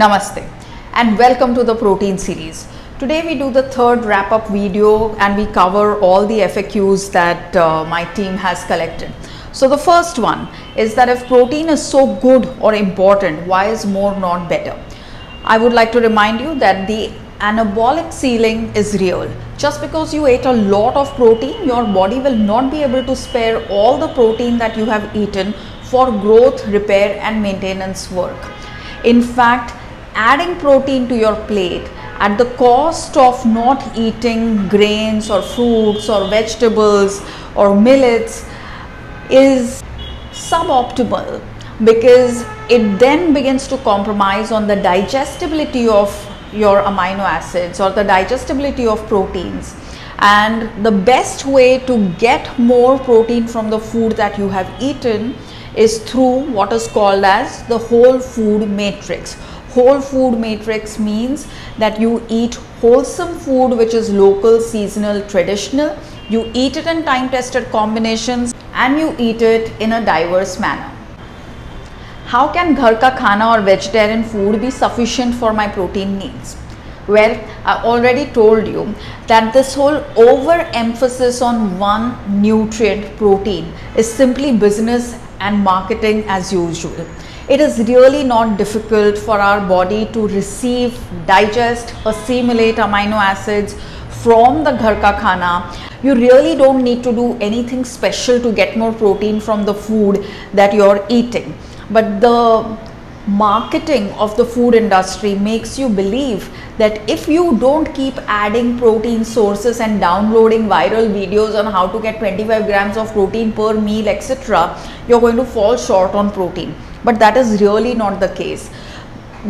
Namaste and welcome to the protein series. Today we do the third wrap up video and we cover all the FAQs that uh, my team has collected. So the first one is that if protein is so good or important, why is more not better? I would like to remind you that the anabolic ceiling is real. Just because you ate a lot of protein, your body will not be able to spare all the protein that you have eaten for growth, repair and maintenance work. In fact, adding protein to your plate at the cost of not eating grains or fruits or vegetables or millets is suboptimal because it then begins to compromise on the digestibility of your amino acids or the digestibility of proteins. And the best way to get more protein from the food that you have eaten is through what is called as the whole food matrix whole food matrix means that you eat wholesome food which is local seasonal traditional. You eat it in time tested combinations and you eat it in a diverse manner. How can ghar ka khana or vegetarian food be sufficient for my protein needs? Well i already told you that this whole overemphasis on one nutrient protein is simply business and marketing as usual it is really not difficult for our body to receive digest assimilate amino acids from the ghar ka khana. You really don't need to do anything special to get more protein from the food that you're eating. But the marketing of the food industry makes you believe that if you don't keep adding protein sources and downloading viral videos on how to get 25 grams of protein per meal etc you're going to fall short on protein but that is really not the case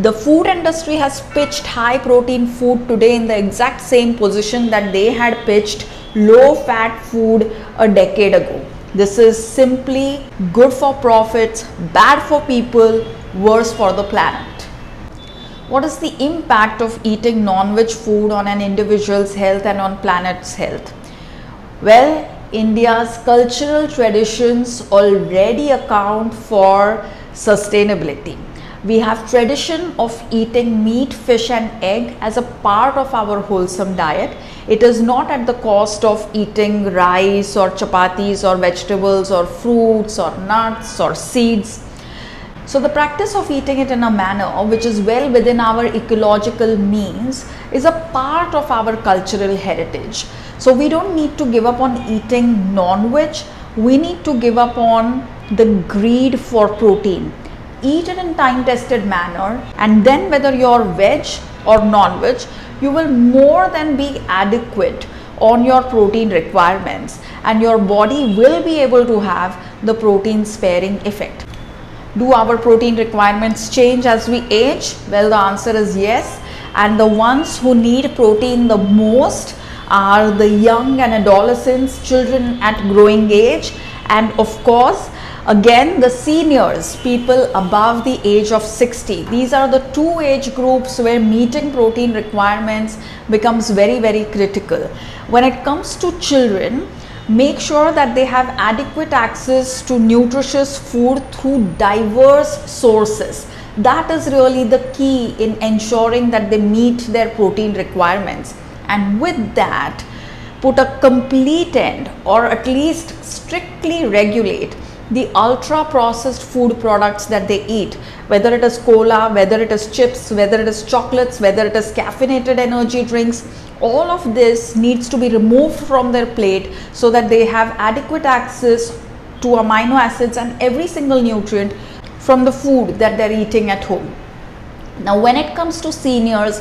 the food industry has pitched high protein food today in the exact same position that they had pitched low fat food a decade ago this is simply good for profits, bad for people, worse for the planet. What is the impact of eating non-veg food on an individual's health and on planet's health? Well, India's cultural traditions already account for sustainability. We have tradition of eating meat, fish and egg as a part of our wholesome diet it is not at the cost of eating rice or chapatis or vegetables or fruits or nuts or seeds. So the practice of eating it in a manner which is well within our ecological means is a part of our cultural heritage. So we don't need to give up on eating non-veg. We need to give up on the greed for protein. Eat it in time tested manner and then whether you're veg or non-veg, you will more than be adequate on your protein requirements and your body will be able to have the protein sparing effect. Do our protein requirements change as we age? Well, the answer is yes. And the ones who need protein the most are the young and adolescents, children at growing age, and of course, Again, the seniors, people above the age of 60, these are the two age groups where meeting protein requirements becomes very, very critical. When it comes to children, make sure that they have adequate access to nutritious food through diverse sources. That is really the key in ensuring that they meet their protein requirements. And with that, put a complete end or at least strictly regulate the ultra processed food products that they eat whether it is cola whether it is chips whether it is chocolates whether it is caffeinated energy drinks all of this needs to be removed from their plate so that they have adequate access to amino acids and every single nutrient from the food that they're eating at home. Now when it comes to seniors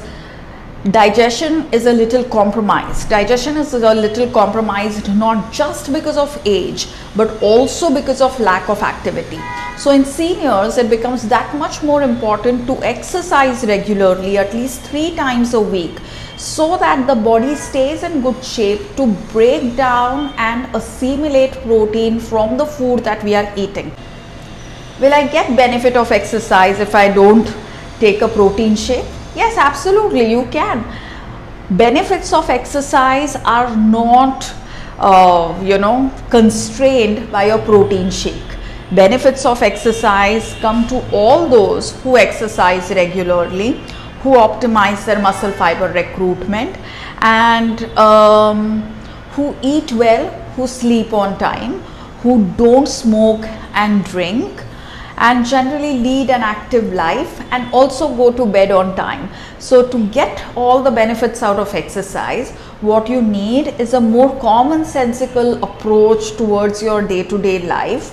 digestion is a little compromised. Digestion is a little compromised not just because of age but also because of lack of activity. So in seniors it becomes that much more important to exercise regularly at least three times a week so that the body stays in good shape to break down and assimilate protein from the food that we are eating. Will I get benefit of exercise if I don't take a protein shake? Yes, absolutely, you can. Benefits of exercise are not, uh, you know, constrained by a protein shake. benefits of exercise come to all those who exercise regularly, who optimize their muscle fiber recruitment and um, who eat well, who sleep on time, who don't smoke and drink and generally lead an active life and also go to bed on time. So to get all the benefits out of exercise, what you need is a more commonsensical approach towards your day-to-day -day life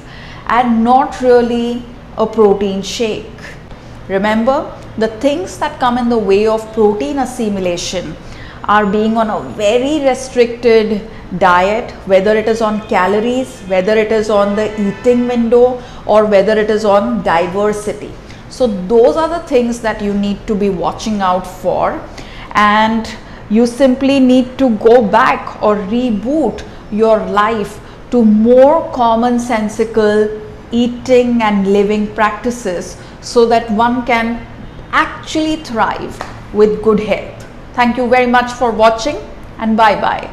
and not really a protein shake. Remember, the things that come in the way of protein assimilation are being on a very restricted diet, whether it is on calories, whether it is on the eating window, or whether it is on diversity. So, those are the things that you need to be watching out for, and you simply need to go back or reboot your life to more commonsensical eating and living practices so that one can actually thrive with good health. Thank you very much for watching and bye bye.